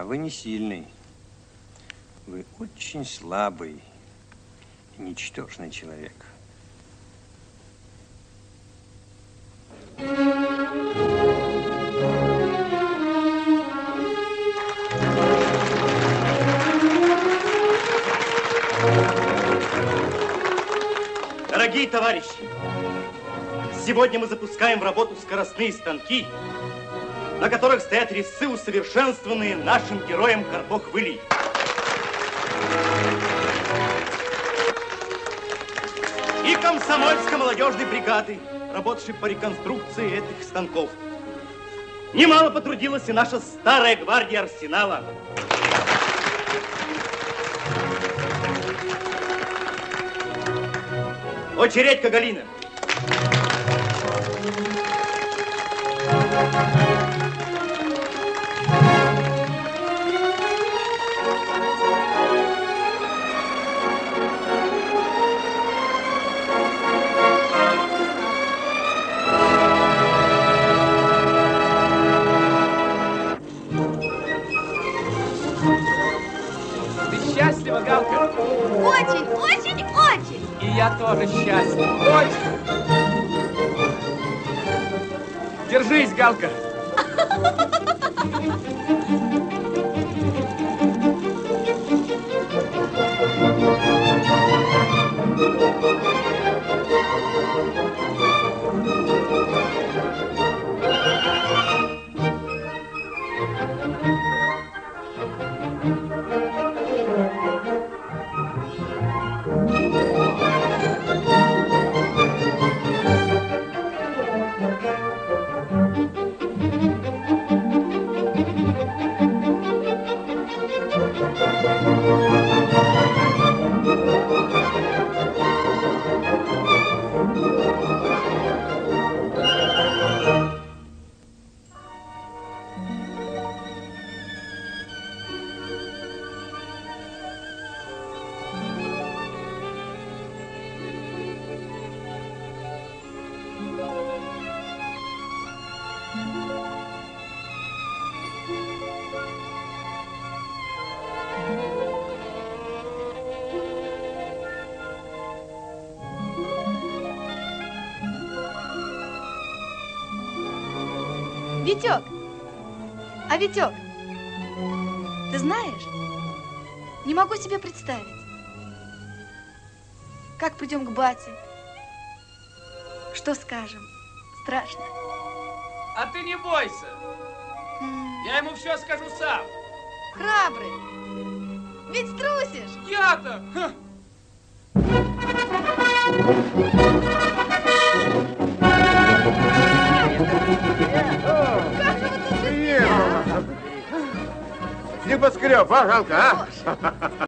А вы не сильный. Вы очень слабый и ничтожный человек. Дорогие товарищи, сегодня мы запускаем в работу скоростные станки, на которых стоят резцы, усовершенствованные нашим героем Карпох Вылей. И комсомольской молодежной бригады, работавшей по реконструкции этих станков. Немало потрудилась и наша старая гвардия арсенала. Очередь Галина. Галка? Очень, очень, очень. И я тоже счастлив. Очень. Держись, Галка. Витек, а Витек, ты знаешь, не могу себе представить, как придем к бате, что скажем, страшно. А ты не бойся. М, Я ему все скажу сам. Храбрый, ведь струсишь. Я-то. Ха. Небоскреб, а, Галка, а?